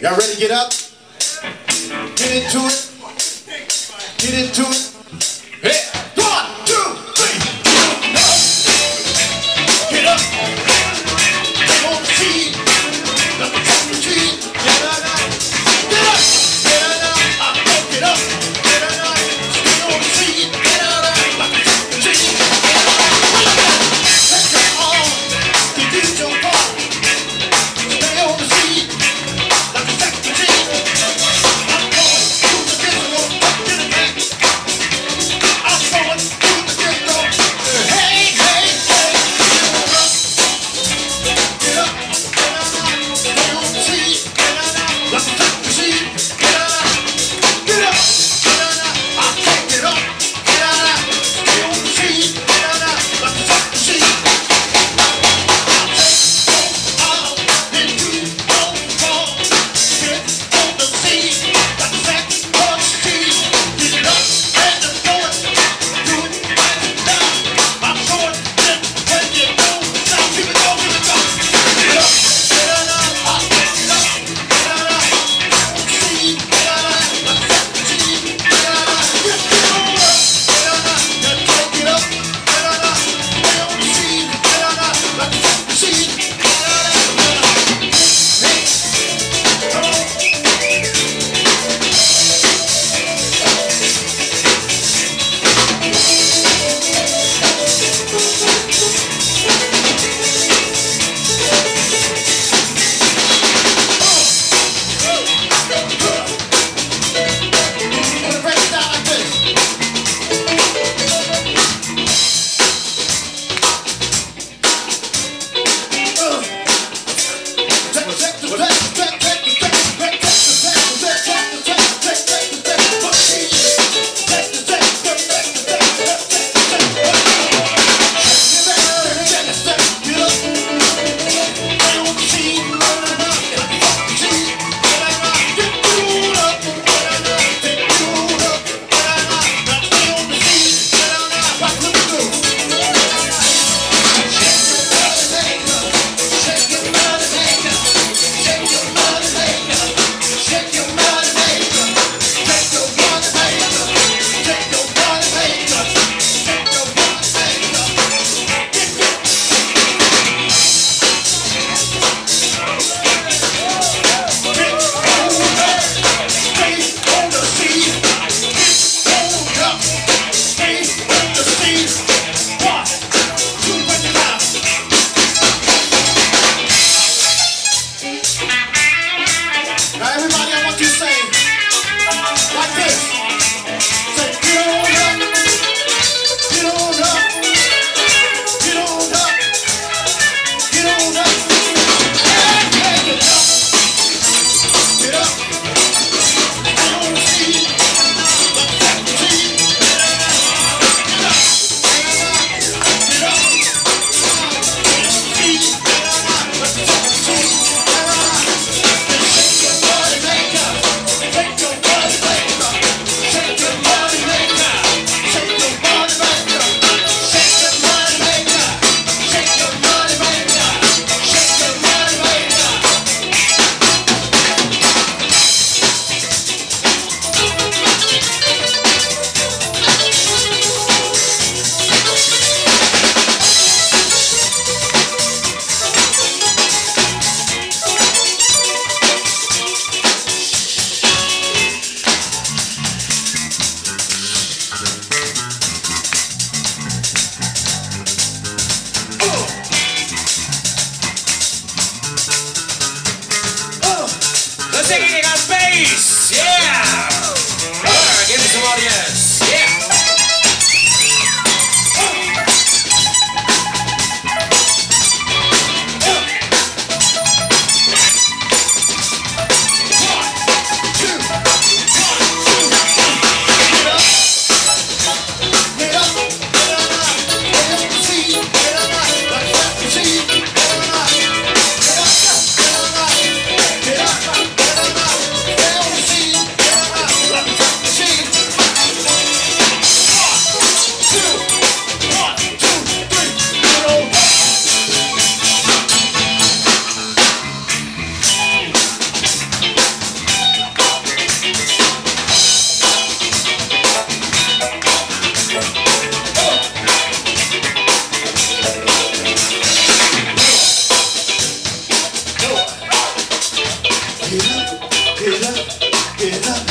Y'all ready to get up? Get into it. Get into it. peace. Yeah. get up, get up, get up.